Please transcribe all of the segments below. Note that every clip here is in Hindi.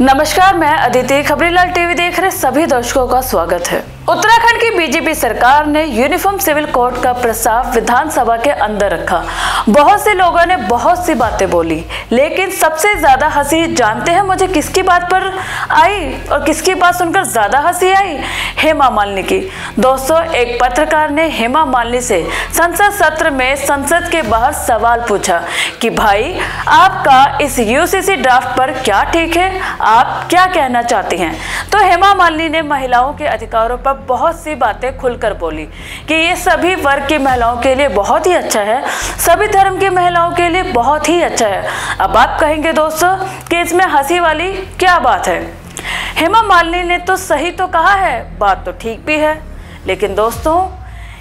नमस्कार मैं अदिति खबरीलाल टीवी देख रहे सभी दर्शकों का स्वागत है। उत्तराखंड की बीजेपी सरकार ने यूनिफॉर्म सिविल कोड का प्रस्ताव विधानसभा के अंदर रखा। बहुत से लोगों ने बहुत सी बातें बोली, लेकिन सबसे ज़्यादा हँसी, जानते हैं मुझे किसकी बात पर आई और किसकी बात सुनकर ज़्यादा हँसी आई? हेमा मालिनी की। दोस्तों, एक पत्रकार ने हेमा मालिनी से संसद सत्र में संसद के बाहर सवाल पूछा कि, भाई, आपका इस यूसीसी ड्राफ्ट पर क्या ठीक है? आप क्या कहना चाहती हैं? तो हेमा मालिनी ने महिलाओं के अधिकारों पर बहुत सी बातें खुलकर बोली कि ये सभी वर्ग की महिलाओं के लिए बहुत ही अच्छा है, सभी धर्म की महिलाओं के लिए बहुत ही अच्छा है। अब आप कहेंगे दोस्तों कि इसमें हँसी वाली क्या बात है? हेमा मालिनी ने तो सही तो कहा है, बात तो ठीक भी है, लेकिन दोस्तों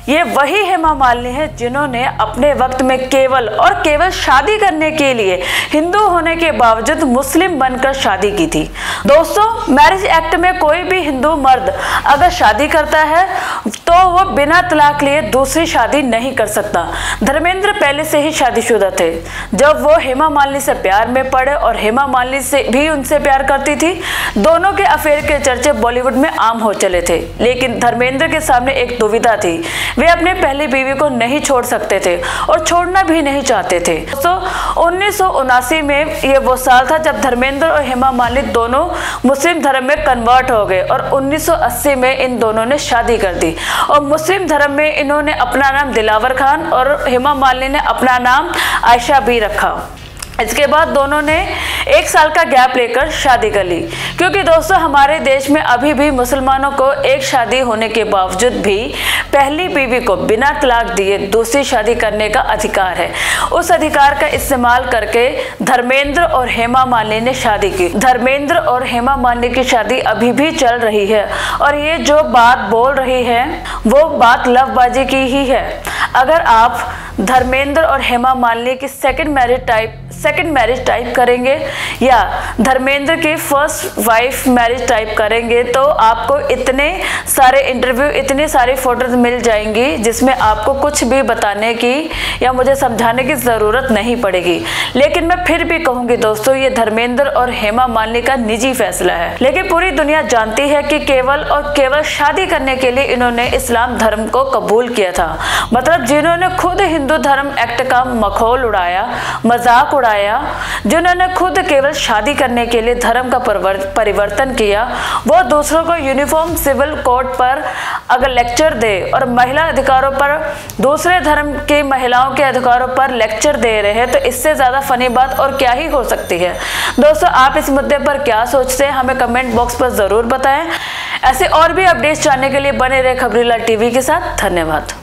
ये वही हेमा मालिनी है जिन्होंने अपने वक्त में केवल और केवल शादी करने के लिए हिंदू होने के बावजूद मुस्लिम बनकर शादी की थी। दोस्तों मैरिज एक्ट में कोई भी हिंदू मर्द अगर शादी करता है तो वो बिना तलाक लिए दूसरी शादी नहीं कर सकता। धर्मेंद्र पहले से ही शादीशुदा थे। जब वो हेमा मालिनी से प्यार में पड़े और हेमा मालिनी से भी उनसे प्यार करती थी, दोनों के अफेयर के चर्चे बॉलीवुड में आम हो चले थे। लेकिन धर्मेंद्र के सामने एक दुविधा थी। वे अपने पहली बीवी को नहीं छोड़ सकते थे और छोड़ना भी नहीं चाहते थे। तो उन्नीस में ये वो साल था जब धर्मेंद्र और हेमा मालिनी दोनों मुस्लिम धर्म में कन्वर्ट हो गए और 1980 में इन दोनों ने शादी कर दी। और मुस्लिम धर्म में इन्होंने अपना नाम दिलावर खान और हेमा मालिनी ने अपना नाम आयशा भी रखा। इसके बाद दोनों ने एक साल का गैप लेकर शादी कर ली। क्योंकि दोस्तों, हमारे देश में अभी भी मुसलमानों को एक शादी होने के बावजूद भी पहली बीवी को बिना तलाक दिए दूसरी शादी करने का अधिकार है। उस अधिकार का इस्तेमाल करके धर्मेंद्र और हेमा मालिनी ने शादी की। धर्मेंद्र और हेमा मालिनी की शादी अभी भी चल रही है और ये जो बात बोल रही है, वो बात लवबाजी की ही है। अगर आप धर्मेंद्र और हेमा मालिनी की second marriage type second marriage type करेंगे। या धर्मेंद्र की फ़र्स्ट वाइफ मैरिज टाइप करेंगे तो आपको इतने सारे इंटरव्यू इतनी सारी फ़ोटोज़ मिल जाएँगी, जिसमें आपको कुछ भी बताने की या मुझे समझाने की ज़रूरत नहीं पड़ेगी। लेकिन मैं फिर भी कहूँगी दोस्तों, ये धर्मेंद्र और हेमा मालिनी का निजी फैसला है। लेकिन पूरी दुनिया जानती है कि केवल और केवल शादी करने के लिए इन्होंने इस्लाम धर्म को कबूल किया था। मतलब जिन्होंने खुद हिंदू धर्म एक्ट का मखौल उड़ाया, मज़ाक उड़ाया, जिन्होंने खुद केवल शादी करने के लिए धर्म का परिवर्तन किया, वो दूसरों को यूनिफॉर्म सिविल कोड पर अगर लेक्चर दे और महिला अधिकारों पर, दूसरे धर्म की महिलाओं के अधिकारों पर लेक्चर दे रहे हैं तो इससे ज़्यादा फनी बात और क्या ही हो सकती है? दोस्तों, आप इस मुद्दे पर क्या सोचते हैं, हमें कमेंट बॉक्स पर ज़रूर बताएँ। ऐसे और भी अपडेट्स जानने के लिए बने रहे खबरीला टीवी के साथ। धन्यवाद।